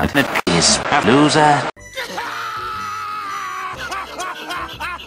Admit is a loser.